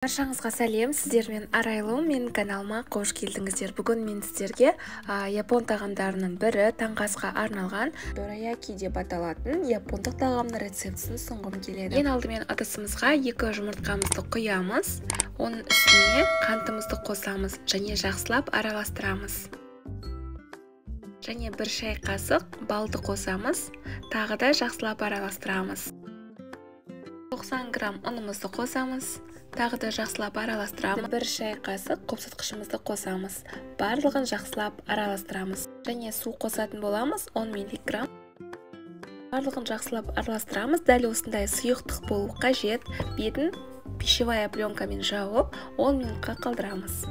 баршаңызға сәлем. Сіздермен арайлым менің каналыма қош келдіңіздер. Бүгін мен сіздерге а, япон тағамдарының бірі таңғы асқа арналған дораяки деп аталатын япондық тағамның рецептісін ұсынғым келеді. Ең алдымен ыдысымызға екі жұмыртқамызды құямыз оның үстіне қантымызды қосамыз және жақсылап араластырамыз. Және бір шай қасық балды қосамыз тағы да жақсылап араластырамыз. 90 грамм ұнымызды қосамыз. Тағы да жақсылап араластырамыз. Бір шай қасық қопсытқышымызды қосамыз. Барлығын жақсылап араластырамыз. Және су қосатын боламыз 10 миллиграмм. Барлығын жақсылап араластырамыз. Дәл осындай сұйықтық болу қажет. Бетін пищевая пленкамен жауып 10 минутқа қалдырамыз.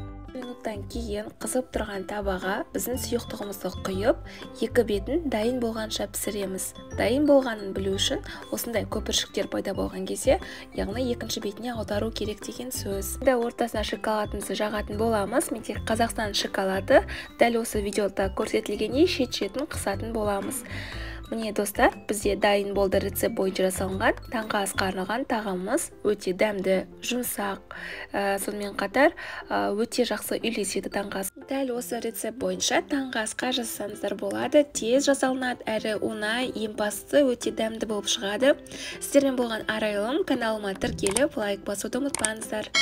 Минуттан кейін қызып тұрған табаға біздің сұйықтығымызды құйып екі бетін дайын болғанша пісіреміз. Дайын болғанын білу үшін осындай көпіршіктер пайда болған кезде яғни екінші бетіне аудару керек деген сөз. Енді ортасына шоколадымызды жағатын боламыз. Мен тек қазақстан шоколады дәл осы видеода көрсетілгендей шет шетін қысатын боламыз. Міне достар бізде дайын болды рецепт бойынша жасалынған таңғы асқа арналған тағамымыз өте дәмді жұмсақ ә, сонымен қатар ә, өте жақсы үйлеседі таңғы ас. Дәл осы рецепт бойынша таңғы асқа жасасаңыздар болады тез жасалынады әрі оңай ең бастысы өте дәмді болып шығады. Сіздермен болған арайлым каналыма тіркеліп лайк басуды ұмытпаңыздар.